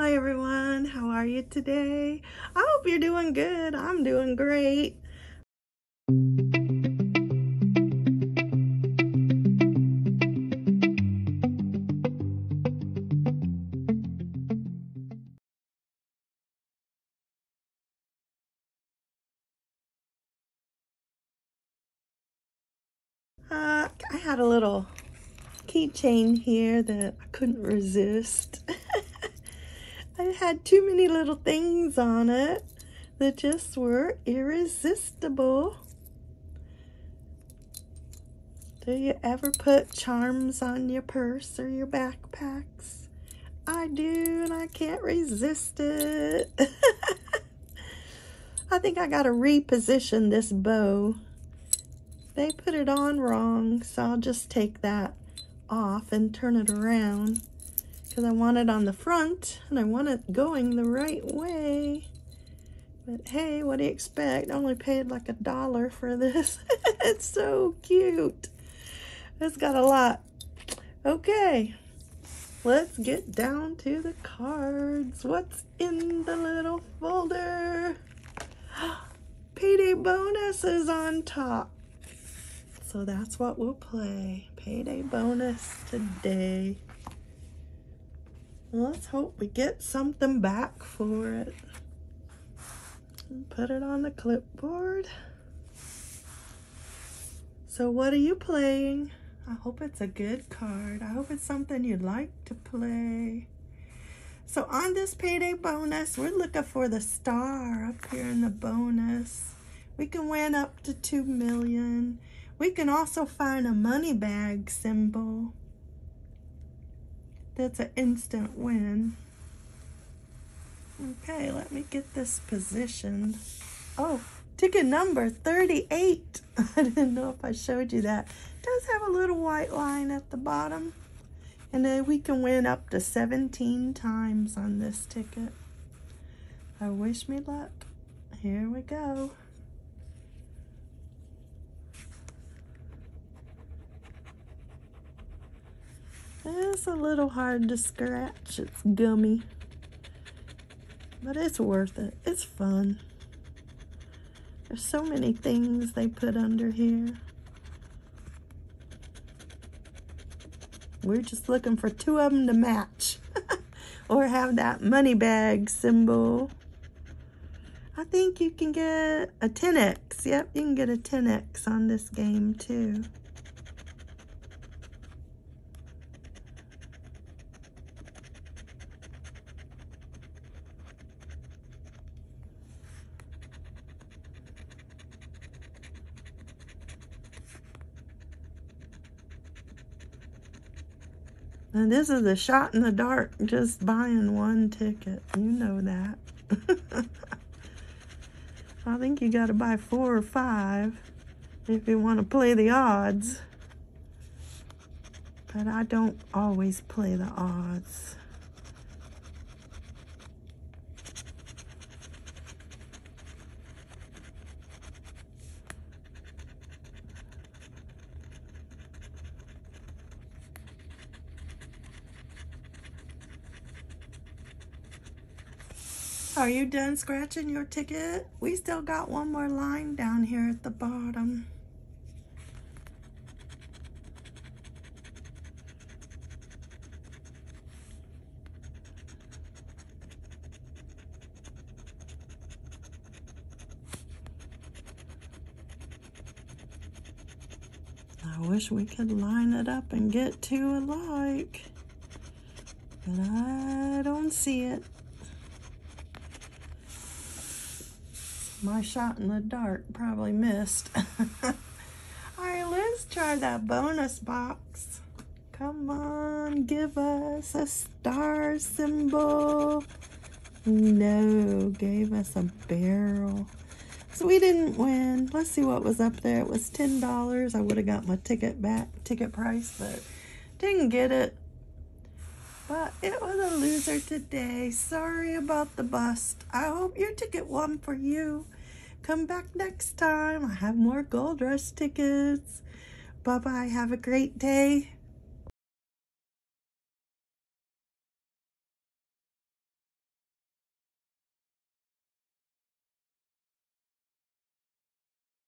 Hi everyone, how are you today? I hope you're doing good. I'm doing great. Uh, I had a little keychain here that I couldn't resist. I had too many little things on it that just were irresistible. Do you ever put charms on your purse or your backpacks? I do, and I can't resist it. I think I got to reposition this bow. They put it on wrong, so I'll just take that off and turn it around because I want it on the front and I want it going the right way. But hey, what do you expect? I only paid like a dollar for this. it's so cute. It's got a lot. Okay, let's get down to the cards. What's in the little folder? Payday bonuses on top. So that's what we'll play. Payday bonus today. Let's hope we get something back for it. Put it on the clipboard. So what are you playing? I hope it's a good card. I hope it's something you'd like to play. So on this payday bonus, we're looking for the star up here in the bonus. We can win up to 2 million. We can also find a money bag symbol. That's an instant win. Okay, let me get this positioned. Oh, ticket number 38. I didn't know if I showed you that. It does have a little white line at the bottom. And then we can win up to 17 times on this ticket. I wish me luck. Here we go. It's a little hard to scratch. It's gummy. But it's worth it. It's fun. There's so many things they put under here. We're just looking for two of them to match. or have that money bag symbol. I think you can get a 10x. Yep, you can get a 10x on this game too. And this is a shot in the dark, just buying one ticket. You know that. I think you got to buy four or five if you want to play the odds. But I don't always play the odds. Are you done scratching your ticket? We still got one more line down here at the bottom. I wish we could line it up and get two alike, but I don't see it. My shot in the dark probably missed. All right, let's try that bonus box. Come on, give us a star symbol. No, gave us a barrel. So we didn't win. Let's see what was up there. It was $10. I would have got my ticket back, ticket price, but didn't get it. But it was a loser today. Sorry about the bust. I hope your ticket won for you. Come back next time. I have more Gold Rush tickets. Bye-bye. Have a great day.